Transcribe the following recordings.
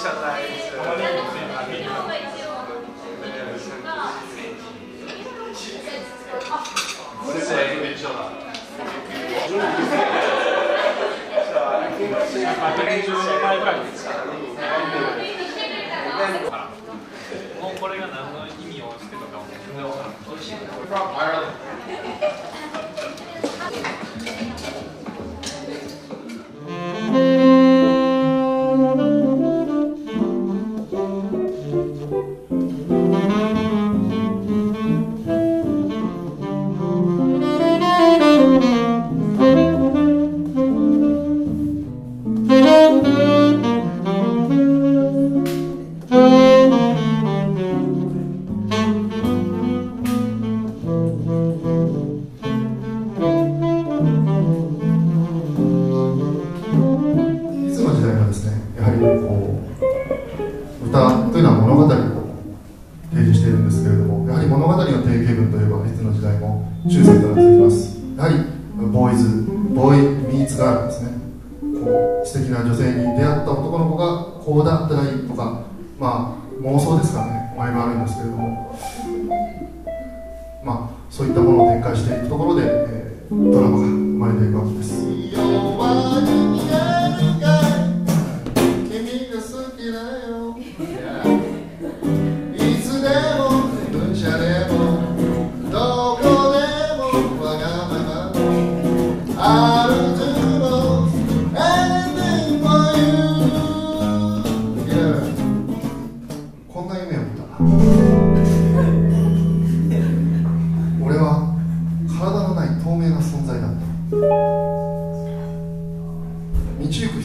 謝罪ですもうこれが何の意味をしてるのかも全然わからな。い時代も中世から続きます。やはりボーイズボーイミーツガールですね。こう素敵な女性に出会った男の子がこうだったらいいとかまあ妄想ですからね。前もあるんですけれども。まあそういったものを展開していくところで、えードラマが生まれていくわけです。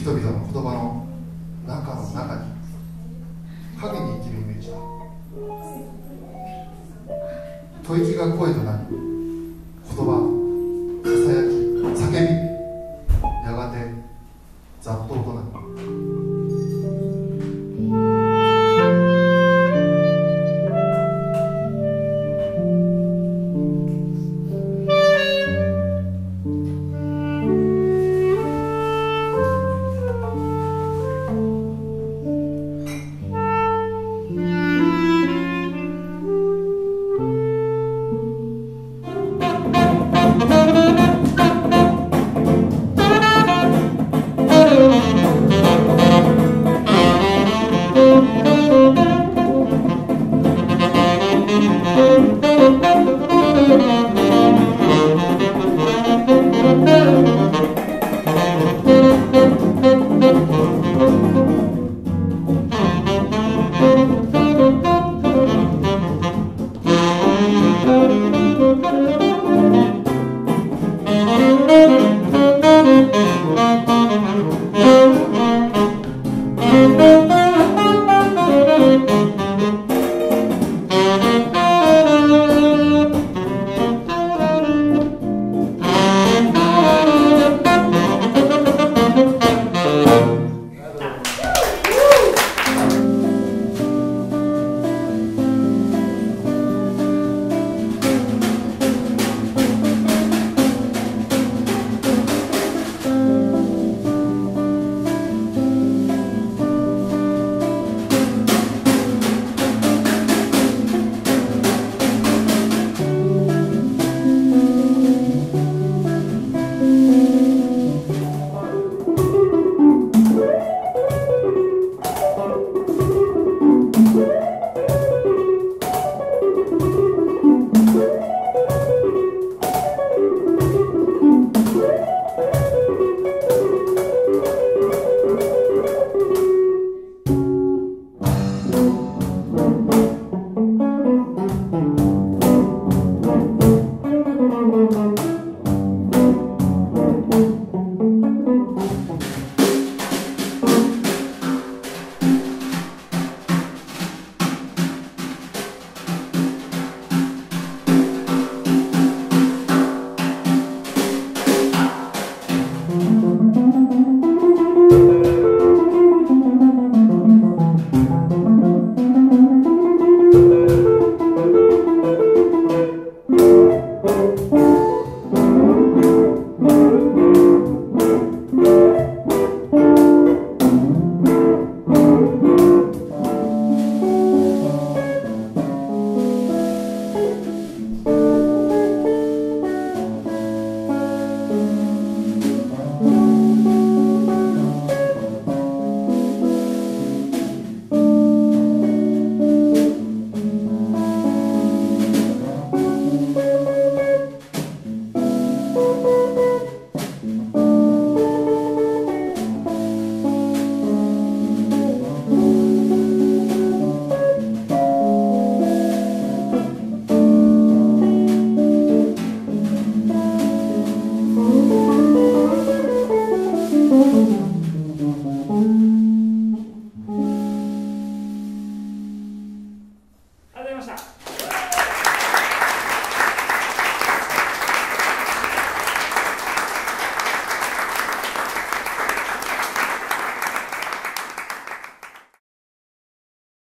人々の言葉の中の中に影に生きるイメージだ。吐息が声となり